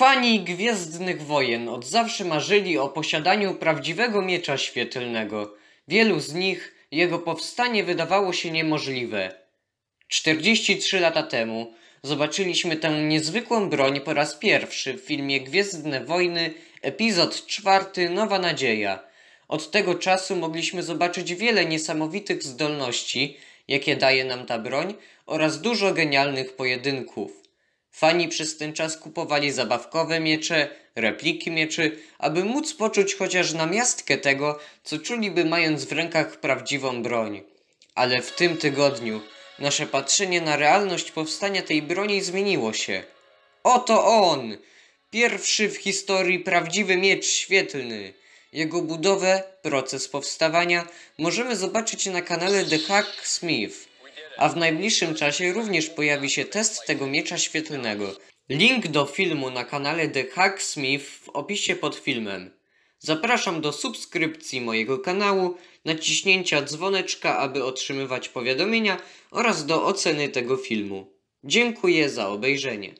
Fani Gwiezdnych Wojen od zawsze marzyli o posiadaniu prawdziwego miecza świetlnego. Wielu z nich jego powstanie wydawało się niemożliwe. 43 lata temu zobaczyliśmy tę niezwykłą broń po raz pierwszy w filmie Gwiezdne Wojny, epizod czwarty Nowa Nadzieja. Od tego czasu mogliśmy zobaczyć wiele niesamowitych zdolności, jakie daje nam ta broń, oraz dużo genialnych pojedynków. Fani przez ten czas kupowali zabawkowe miecze, repliki mieczy, aby móc poczuć chociaż namiastkę tego, co czuliby mając w rękach prawdziwą broń. Ale w tym tygodniu nasze patrzenie na realność powstania tej broni zmieniło się. Oto on! Pierwszy w historii prawdziwy miecz świetlny. Jego budowę, proces powstawania możemy zobaczyć na kanale The Hack Smith, a w najbliższym czasie również pojawi się test tego miecza świetlnego. Link do filmu na kanale The Hack Smith w opisie pod filmem. Zapraszam do subskrypcji mojego kanału, naciśnięcia dzwoneczka, aby otrzymywać powiadomienia oraz do oceny tego filmu. Dziękuję za obejrzenie.